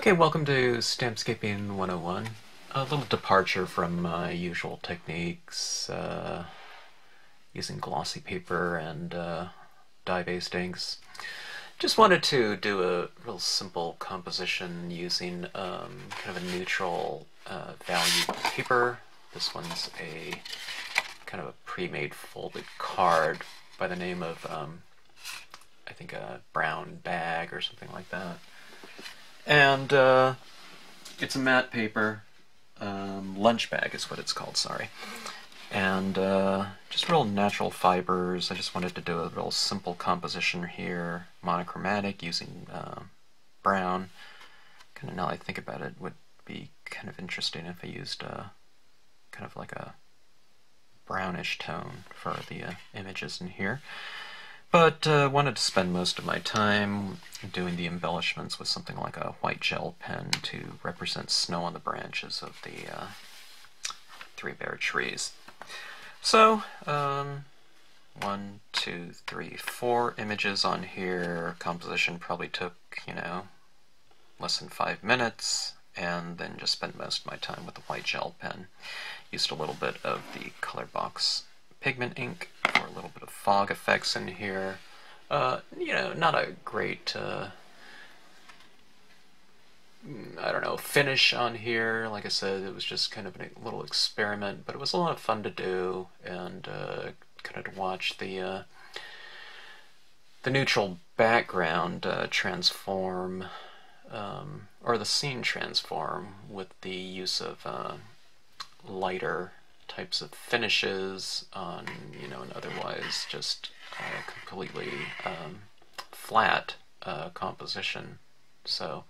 Okay, welcome to Stampscaping 101. A little departure from my usual techniques, uh, using glossy paper and uh, dye-based inks. Just wanted to do a real simple composition using um, kind of a neutral uh, value paper. This one's a kind of a pre-made folded card by the name of, um, I think, a brown bag or something like that. And uh, it's a matte paper. Um, lunch bag is what it's called, sorry. And uh, just real natural fibers. I just wanted to do a real simple composition here, monochromatic, using uh, brown. Kind of now I think about it, would be kind of interesting if I used uh, kind of like a brownish tone for the uh, images in here. But uh, wanted to spend most of my time doing the embellishments with something like a white gel pen to represent snow on the branches of the uh, three bare trees. So, um, one, two, three, four images on here. Composition probably took, you know, less than five minutes, and then just spent most of my time with the white gel pen. Used a little bit of the ColorBox pigment ink for a little bit of fog effects in here. Uh, you know, not a great, uh, I don't know, finish on here. Like I said, it was just kind of a little experiment, but it was a lot of fun to do and uh, kind of to watch the uh, the neutral background uh, transform, um, or the scene transform with the use of uh, lighter types of finishes on, you know, an otherwise just uh, completely um, flat uh, composition. So,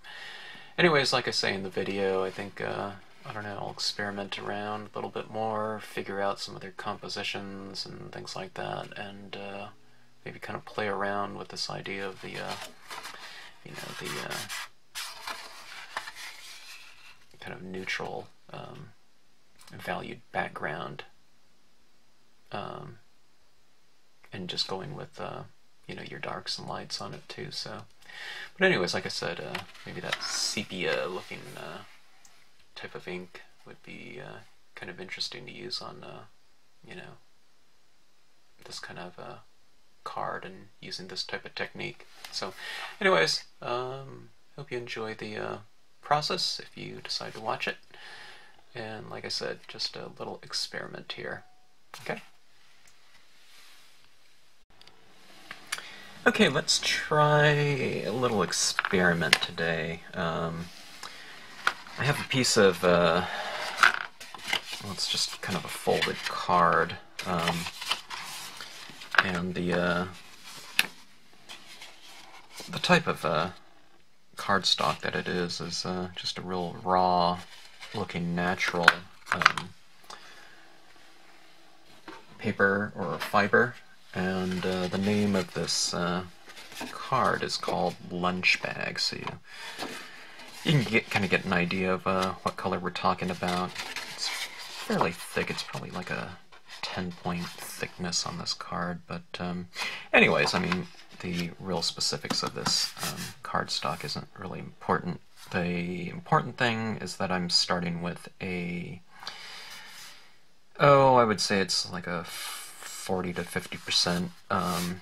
anyways, like I say in the video, I think, uh, I don't know, I'll experiment around a little bit more, figure out some other compositions and things like that, and uh, maybe kind of play around with this idea of the, uh, you know, the uh, kind of neutral um, valued background um, and just going with uh, you know your darks and lights on it too so. But anyways like I said uh, maybe that sepia looking uh, type of ink would be uh, kind of interesting to use on uh, you know this kind of uh, card and using this type of technique. So anyways um, hope you enjoy the process if you decide to watch it and like I said, just a little experiment here. Okay? Okay, let's try a little experiment today. Um, I have a piece of, uh, well, it's just kind of a folded card. Um, and the, uh, the type of uh, cardstock that it is is uh, just a real raw looking natural um, paper or fiber. And uh, the name of this uh, card is called lunch bag. So you, you can get kind of get an idea of uh, what color we're talking about. It's fairly thick. It's probably like a 10 point thickness on this card. But um, anyways I mean the real specifics of this um, cardstock isn't really important the important thing is that I'm starting with a, oh, I would say it's like a 40 to 50% um,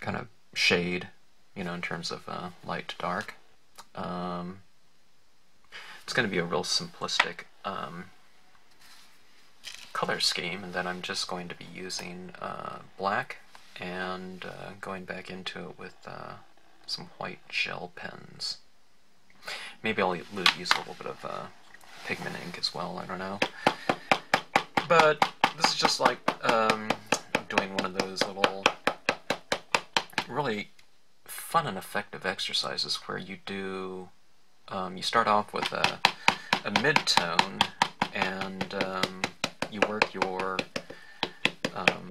kind of shade, you know, in terms of uh, light to dark. Um, it's going to be a real simplistic um, color scheme, and then I'm just going to be using uh, black and uh, going back into it with uh, some white gel pens. Maybe I'll use a little bit of uh, pigment ink as well, I don't know. But this is just like um, doing one of those little really fun and effective exercises where you do, um, you start off with a, a mid-tone and um, you work your um,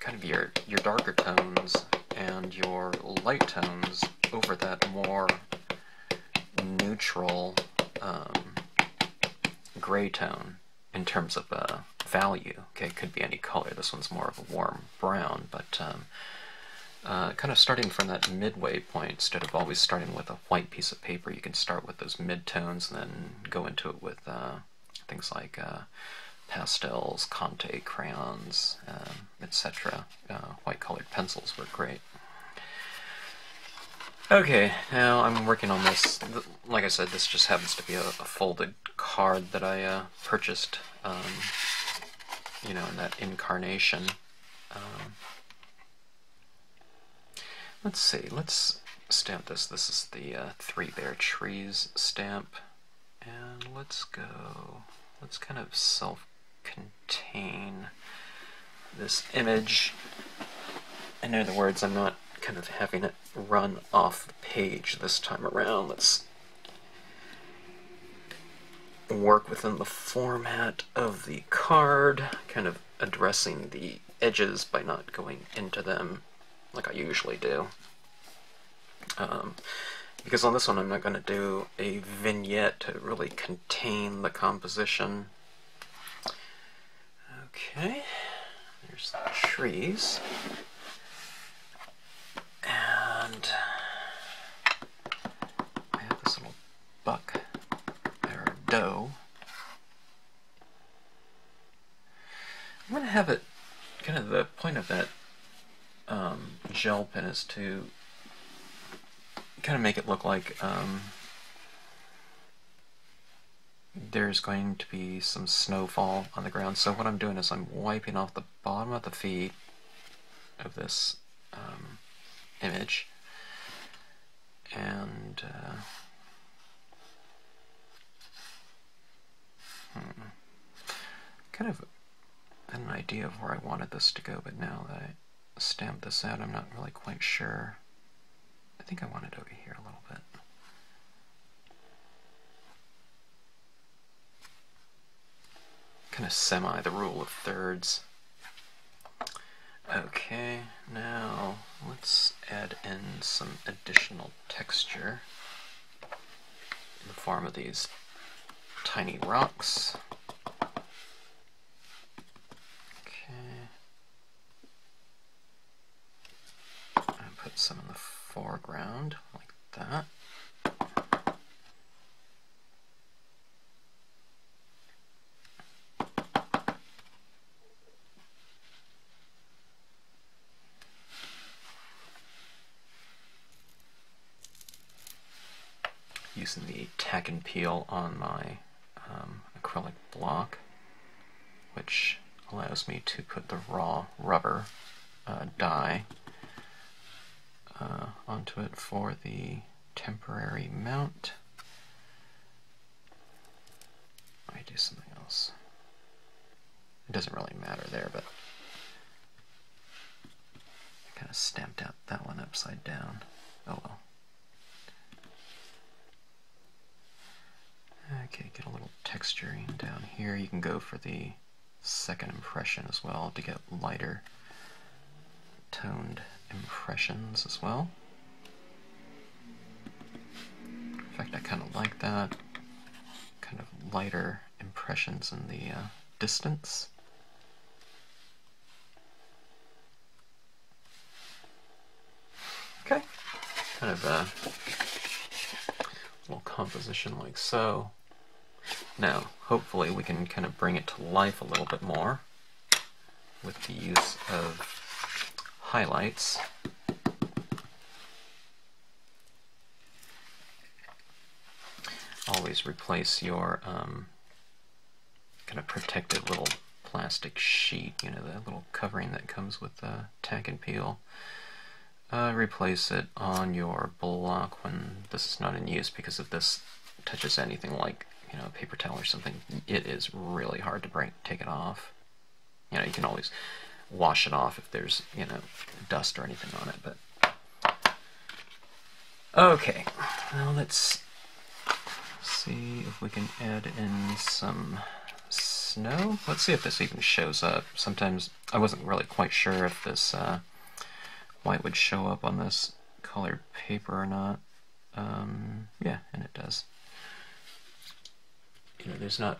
kind of your, your darker tones and your light tones over that more neutral um, gray tone in terms of uh, value. Okay, it could be any color. This one's more of a warm brown, but um, uh, kind of starting from that midway point instead of always starting with a white piece of paper. You can start with those midtones and then go into it with uh, things like uh, pastels, Conte crayons, um, etc. Uh, white colored pencils work great. Okay, now I'm working on this. Like I said, this just happens to be a, a folded card that I uh, purchased, um, you know, in that incarnation. Um, let's see, let's stamp this. This is the uh, Three Bare Trees stamp. And let's go, let's kind of self-contain this image. In other words, I'm not kind of having it run off the page this time around. Let's work within the format of the card, kind of addressing the edges by not going into them like I usually do. Um, because on this one I'm not going to do a vignette to really contain the composition. Okay, there's the trees. And I have this little buck, doe. I'm going to have it, kind of the point of that um, gel pen is to kind of make it look like um, there's going to be some snowfall on the ground. So what I'm doing is I'm wiping off the bottom of the feet of this um, image and uh, hmm, kind of had an idea of where I wanted this to go, but now that I stamped this out, I'm not really quite sure. I think I want it over here a little bit. Kind of semi the rule of thirds. Okay, now let's add in some additional texture in the form of these tiny rocks. Okay. And put some in the foreground, like that. using the tack and peel on my acrylic block, which allows me to put the raw rubber uh, die uh, onto it for the temporary mount. I do something else. It doesn't really matter there, but I kind of stamped out that one upside down. Oh well. Okay, get a little texturing down here. You can go for the second impression as well to get lighter toned impressions as well. In fact, I kind of like that. Kind of lighter impressions in the uh, distance. Okay, kind of a little composition like so. Now, hopefully we can kind of bring it to life a little bit more with the use of highlights. Always replace your um, kind of protected little plastic sheet, you know, the little covering that comes with the tack and peel. Uh, replace it on your block when this is not in use because if this touches anything like you know, paper towel or something, it is really hard to break, take it off. You know, you can always wash it off if there's, you know, dust or anything on it, but... Okay, now let's see if we can add in some snow. Let's see if this even shows up. Sometimes I wasn't really quite sure if this uh, white would show up on this colored paper or not. Um, yeah, and it does you know, there's not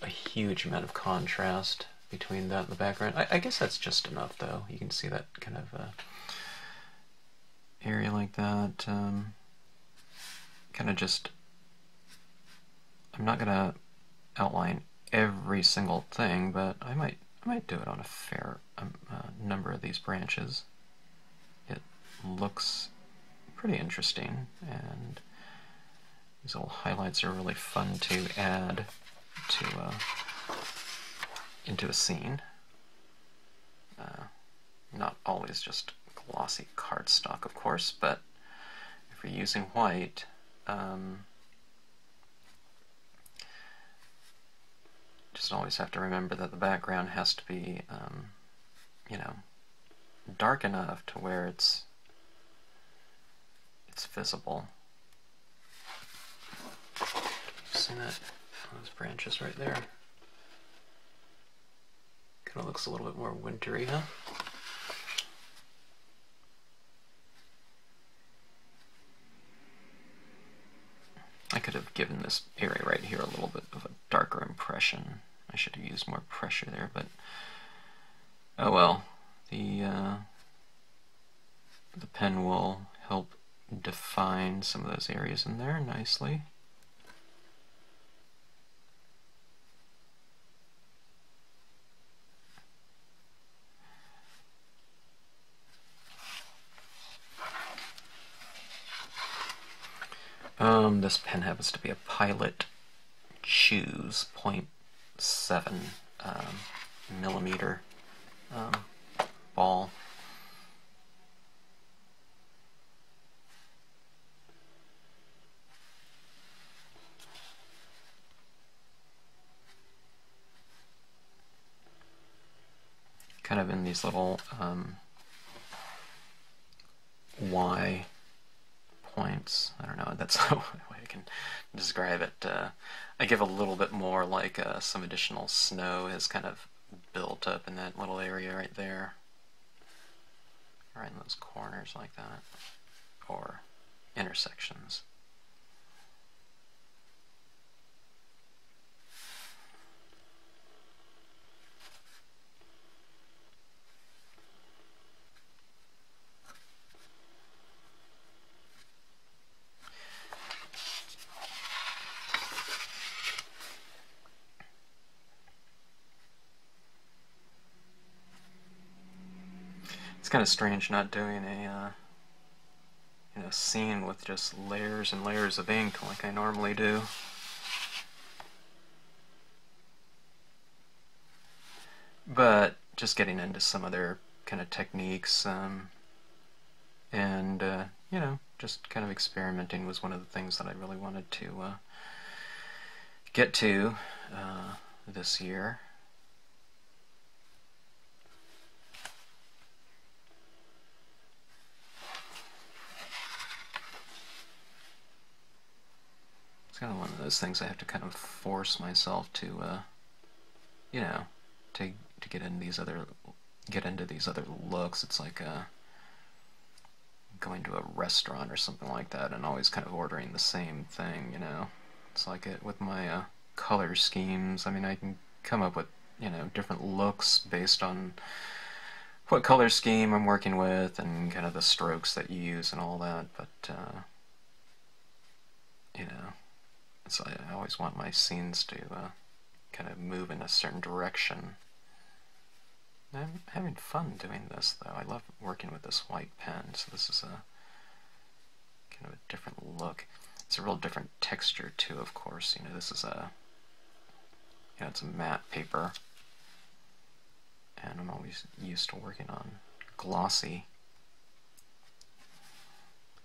a huge amount of contrast between that and the background. I, I guess that's just enough, though. You can see that kind of uh, area like that. Um, kind of just, I'm not going to outline every single thing, but I might I might do it on a fair um, uh, number of these branches. It looks pretty interesting, and these little highlights are really fun to add to uh, into a scene. Uh, not always just glossy cardstock, of course, but if you're using white, um, just always have to remember that the background has to be, um, you know, dark enough to where it's it's visible. That? Those branches right there. Kind of looks a little bit more wintry, huh? I could have given this area right here a little bit of a darker impression. I should have used more pressure there, but oh well. The uh, the pen will help define some of those areas in there nicely. Um, this pen happens to be a Pilot Juice 0.7 um, millimeter um, ball. Kind of in these little um, Y points. I don't know, that's how I can describe it. Uh, I give a little bit more like uh, some additional snow has kind of built up in that little area right there. Right in those corners like that. Or intersections. It's kind of strange not doing a uh, you know scene with just layers and layers of ink like I normally do. But just getting into some other kind of techniques um, and uh, you know just kind of experimenting was one of the things that I really wanted to uh, get to uh, this year. It's kind of one of those things I have to kind of force myself to, uh, you know, to to get in these other get into these other looks. It's like uh, going to a restaurant or something like that, and always kind of ordering the same thing. You know, it's like it with my uh, color schemes. I mean, I can come up with you know different looks based on what color scheme I'm working with and kind of the strokes that you use and all that, but uh, you know. So I always want my scenes to uh, kind of move in a certain direction. I'm having fun doing this, though. I love working with this white pen, so this is a kind of a different look. It's a real different texture, too, of course. You know, this is a, you know, it's a matte paper, and I'm always used to working on glossy.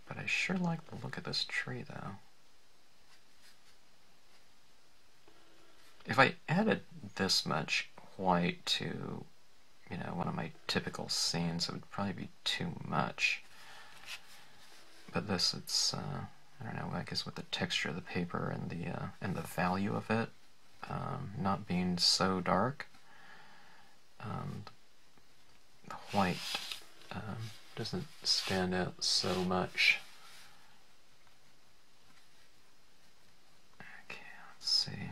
But I sure like the look of this tree, though. If I added this much white to, you know, one of my typical scenes, it would probably be too much. But this, it's, uh, I don't know, I guess with the texture of the paper and the, uh, and the value of it, um, not being so dark, um, the white um, doesn't stand out so much. Okay, let's see.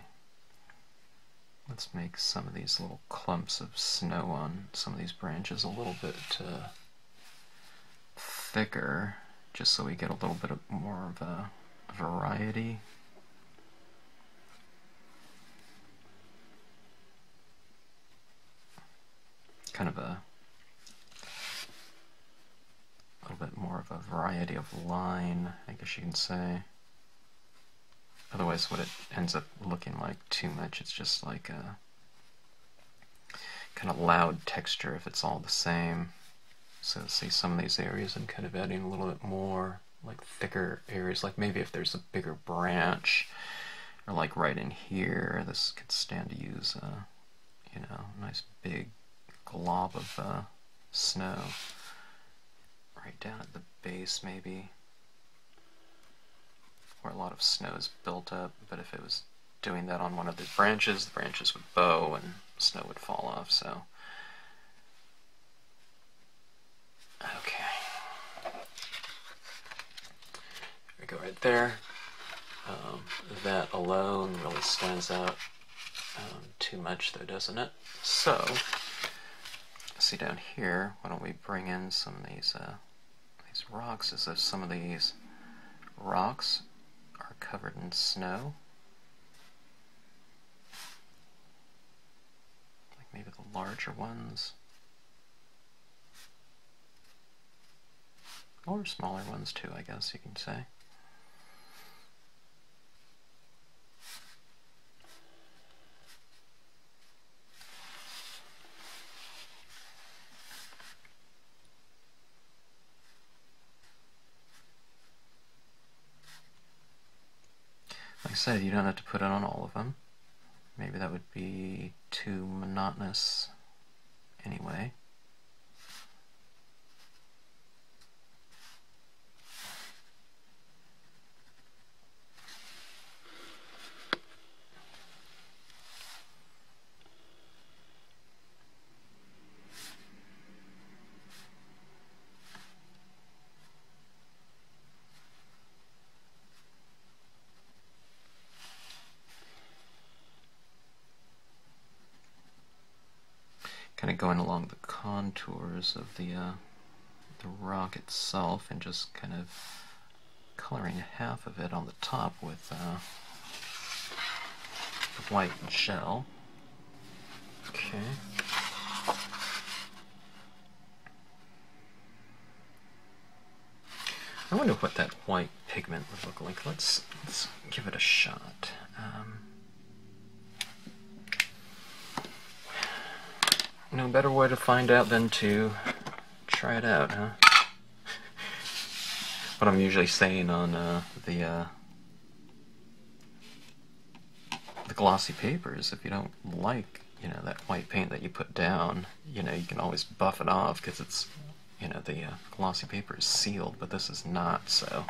Let's make some of these little clumps of snow on some of these branches a little bit uh, thicker, just so we get a little bit of more of a variety. Kind of a little bit more of a variety of line, I guess you can say. Otherwise, what it ends up looking like too much, it's just like a kind of loud texture if it's all the same. So see some of these areas I'm kind of adding a little bit more, like thicker areas, like maybe if there's a bigger branch, or like right in here, this could stand to use, uh, you know, nice big glob of uh, snow. Right down at the base maybe, where a lot of snow is built up, but if it was doing that on one of the branches, the branches would bow and snow would fall off, so Okay. There we go right there. Um, that alone really stands out um, too much though, doesn't it? So, see down here, why don't we bring in some of these, uh, these rocks as if some of these rocks covered in snow. Like maybe the larger ones. Or smaller ones too, I guess you can say. Said, you don't have to put it on all of them. Maybe that would be too monotonous anyway. Kind of going along the contours of the uh, the rock itself and just kind of coloring half of it on the top with uh, white gel. Okay. I wonder what that white pigment would look like. Let's let's give it a shot. Um, No better way to find out than to try it out, huh? what I'm usually saying on uh, the uh, the glossy papers, if you don't like, you know, that white paint that you put down, you know, you can always buff it off because it's, you know, the uh, glossy paper is sealed, but this is not, so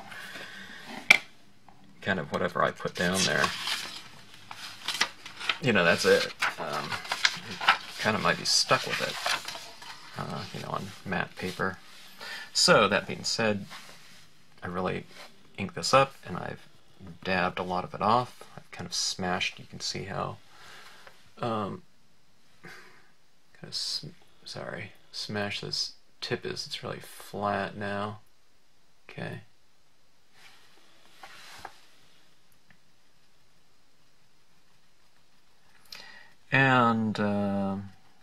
kind of whatever I put down there, you know, that's it. Um, kind of might be stuck with it, uh, you know, on matte paper. So, that being said, I really inked this up and I've dabbed a lot of it off. I've kind of smashed, you can see how, um, kind of, sorry, smash this tip is. It's really flat now. Okay. And, uh,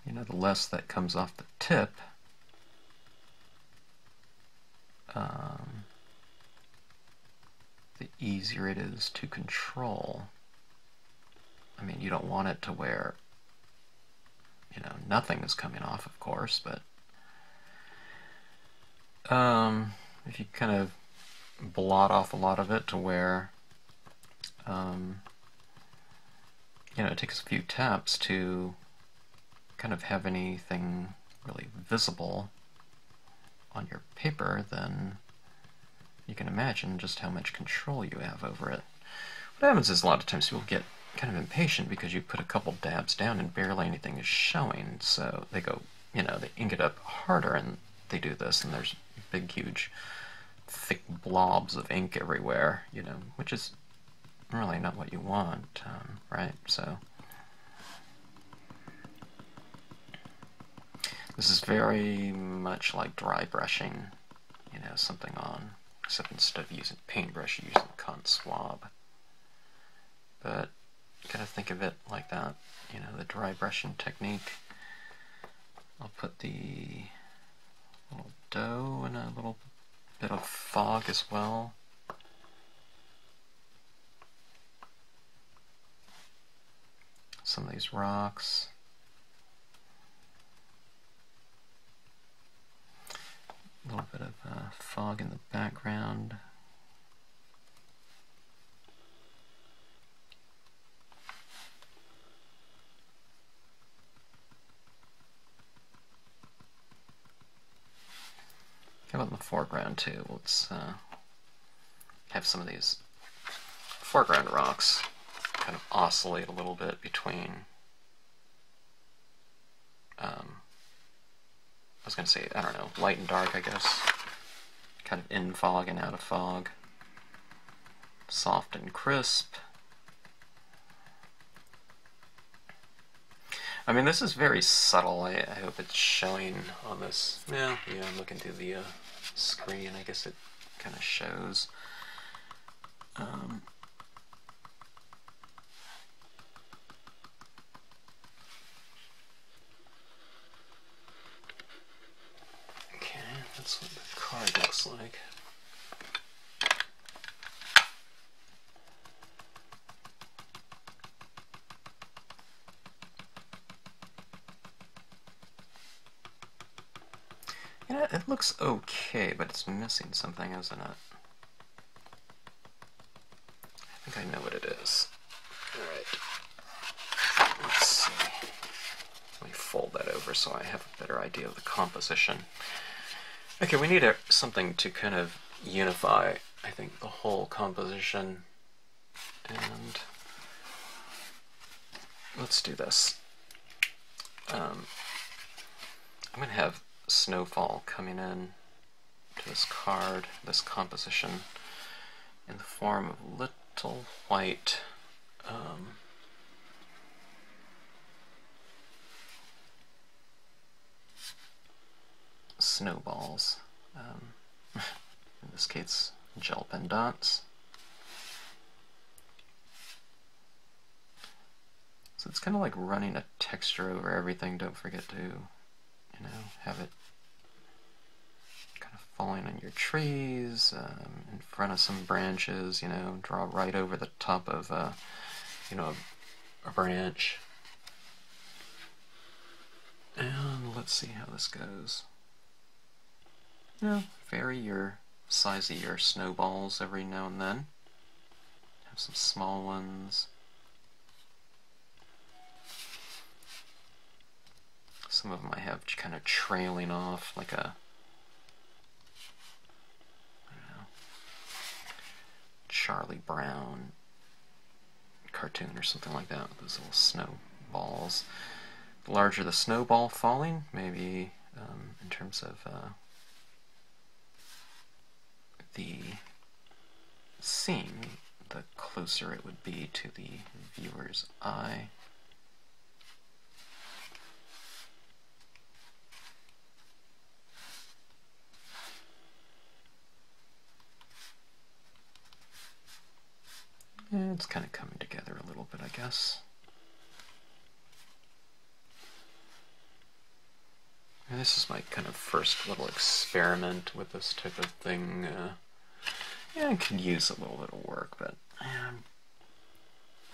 you know, the less that comes off the tip, um, the easier it is to control. I mean, you don't want it to where, you know, nothing is coming off, of course, but um, if you kind of blot off a lot of it to where um, you know, it takes a few taps to kind of have anything really visible on your paper, then you can imagine just how much control you have over it. What happens is a lot of times people get kind of impatient because you put a couple dabs down and barely anything is showing, so they go, you know, they ink it up harder and they do this, and there's big, huge, thick blobs of ink everywhere, you know, which is really not what you want, um, right? So this is very much like dry brushing, you know, something on except instead of using paintbrush, you're using cotton swab. But kind of think of it like that, you know, the dry brushing technique. I'll put the little doe and a little bit of fog as well. Some of these rocks. A little bit of uh, fog in the background. How about in the foreground too? Let's uh, have some of these foreground rocks kind of oscillate a little bit between um, I was going to say, I don't know, light and dark, I guess. Kind of in fog and out of fog. Soft and crisp. I mean, this is very subtle. I, I hope it's showing on this. Yeah, yeah, I'm looking through the uh, screen. I guess it kind of shows. Um, That's what the card looks like. It looks okay, but it's missing something, isn't it? I think I know what it is. Alright. Let's see. Let me fold that over so I have a better idea of the composition. Okay, we need a, something to kind of unify, I think, the whole composition. And let's do this. Um, I'm going to have Snowfall coming in to this card, this composition, in the form of little white um, snowballs. Um, in this case, gel pen dots. So it's kind of like running a texture over everything. Don't forget to, you know, have it kind of falling on your trees, um, in front of some branches, you know, draw right over the top of, uh, you know, a, a branch. And let's see how this goes. Yeah, vary your size of your snowballs every now and then. Have some small ones. Some of them I have kind of trailing off like a know, Charlie Brown cartoon or something like that with those little snowballs. The larger the snowball falling, maybe um, in terms of uh, the scene, the closer it would be to the viewer's eye. Yeah, it's kind of coming together a little bit, I guess. And this is my kind of first little experiment with this type of thing. Uh, yeah, I could use a little bit of work, but um,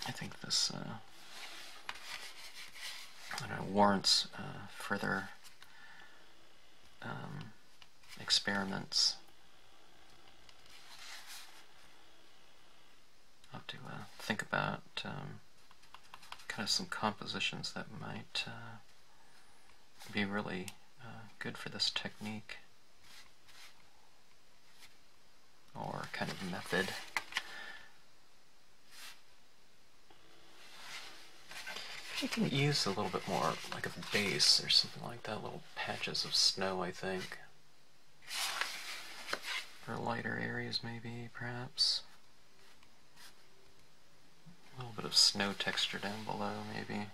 I think this uh, I know, warrants uh, further um, experiments. I'll have to uh, think about um, kind of some compositions that might uh, be really uh, good for this technique or kind of method. You can use a little bit more like a base or something like that, little patches of snow, I think. For lighter areas, maybe, perhaps. A little bit of snow texture down below, maybe.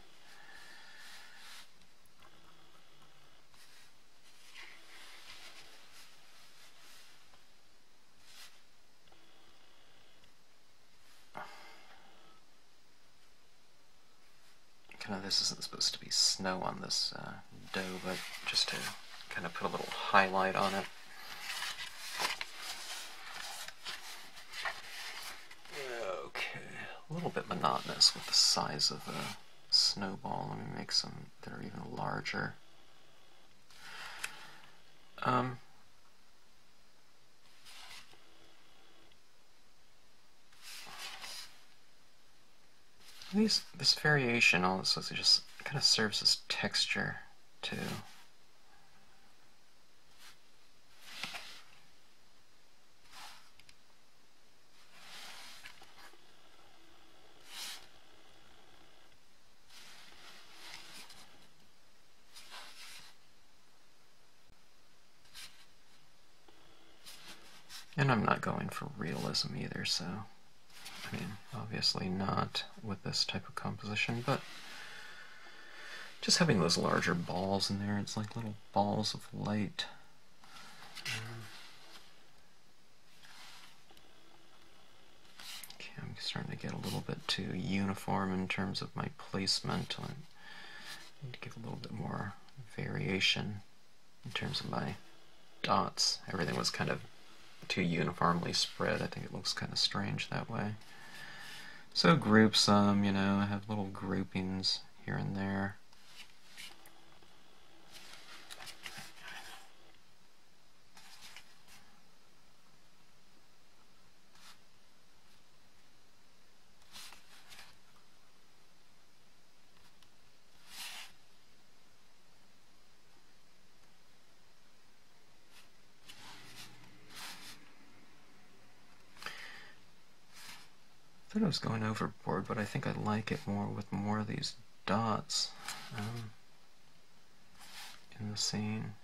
This isn't supposed to be snow on this uh, doe, but just to kind of put a little highlight on it. Okay, a little bit monotonous with the size of a snowball. Let me make some that are even larger. Um, these this variation also just kind of serves as texture too. And I'm not going for realism either, so I mean, obviously not with this type of composition, but just having those larger balls in there, it's like little balls of light. Okay, I'm starting to get a little bit too uniform in terms of my placement. I need to give a little bit more variation in terms of my dots. Everything was kind of too uniformly spread. I think it looks kind of strange that way. So group some, you know, have little groupings here and there. I thought I was going overboard, but I think I like it more with more of these dots um, in the scene.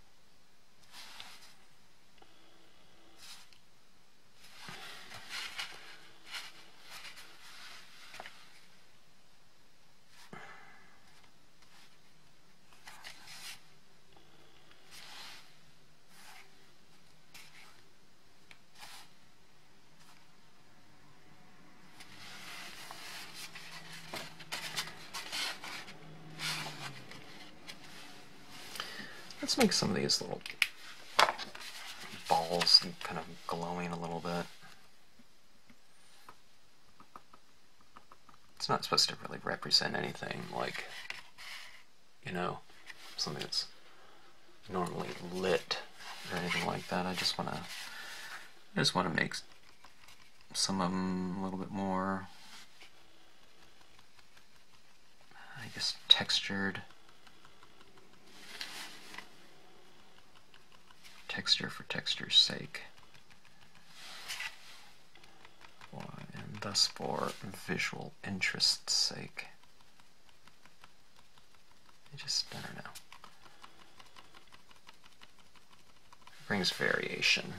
Let's make some of these little balls kind of glowing a little bit. It's not supposed to really represent anything like, you know, something that's normally lit or anything like that. I just want to, I just want to make some of them a little bit more, I guess, textured. Texture for texture's sake. And thus for visual interest's sake. I just, I don't know. It brings variation.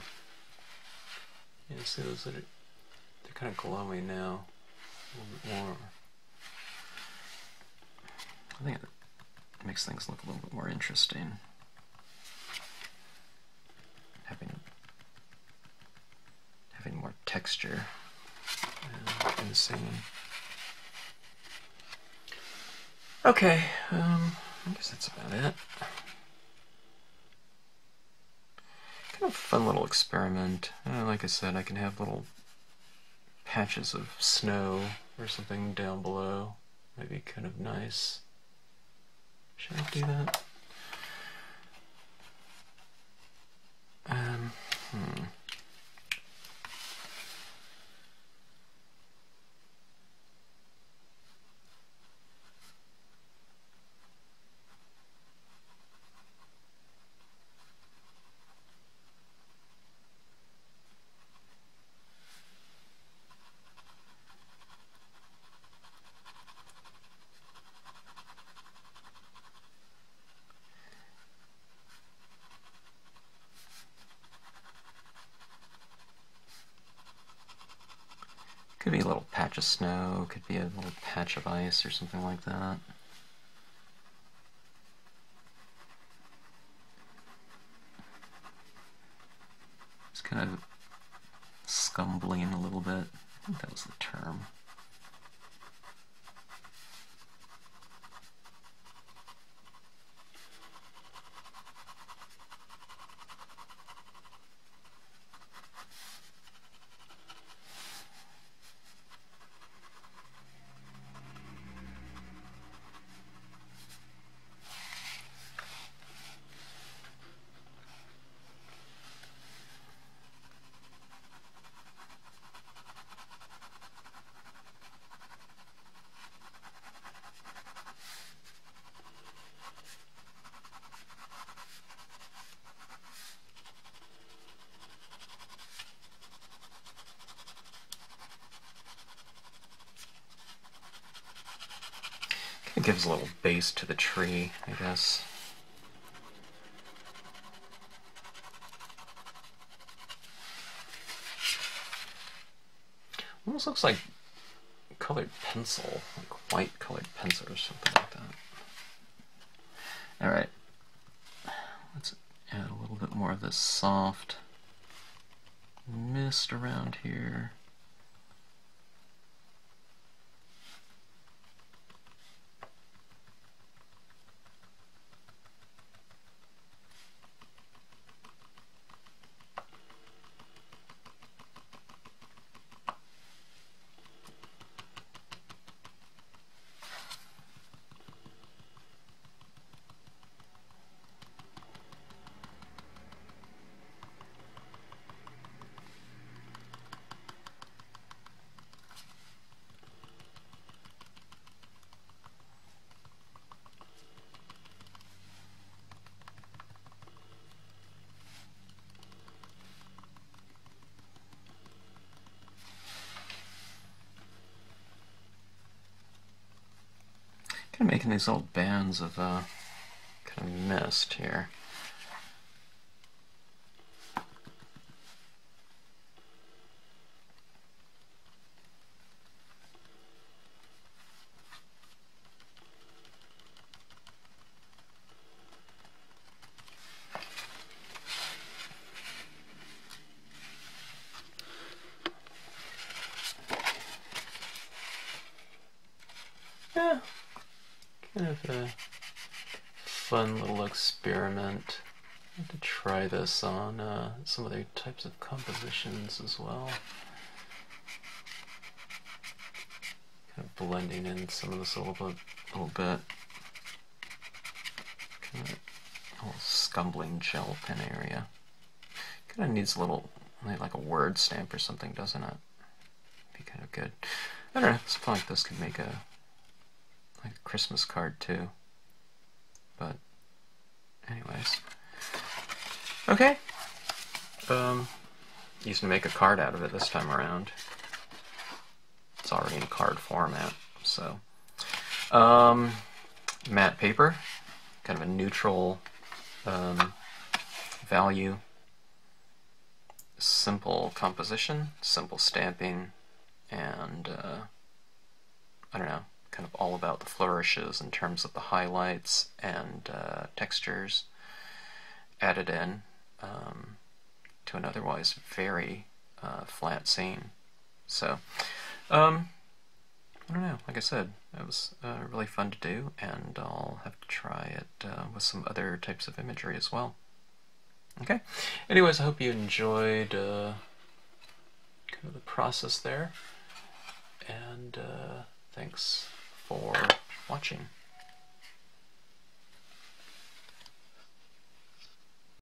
You see those that are, they're kind of glowing now. A little bit more. I think it makes things look a little bit more interesting having having more texture in the singing. Okay, um, I guess that's about it. Kind of fun little experiment. Uh, like I said, I can have little patches of snow or something down below. Maybe kind of nice. Should I do that? Hmm. Could be a little patch of snow, could be a little patch of ice or something like that. It's kind of scumbling a little bit. I think that was the term. Gives a little base to the tree, I guess. Almost looks like colored pencil, like white colored pencil or something like that. Alright, let's add a little bit more of this soft mist around here. Kind of making these little bands of uh, kind of mist here. Yeah, kind of a fun little experiment to on uh, some other types of compositions as well. Kind of blending in some of this a little bit, a little bit. Kind of a little scumbling gel pen area. Kind of needs a little, like a word stamp or something, doesn't it? Be kind of good. I don't know. Something like this could make a like a Christmas card too. But anyways. Okay. Um used to make a card out of it this time around. It's already in card format, so um matte paper, kind of a neutral um, value, simple composition, simple stamping, and uh, I don't know, kind of all about the flourishes in terms of the highlights and uh, textures added in um, to an otherwise very uh, flat scene. So, um, I don't know, like I said, it was uh, really fun to do, and I'll have to try it uh, with some other types of imagery as well. Okay, anyways, I hope you enjoyed uh, kind of the process there, and uh, thanks for watching.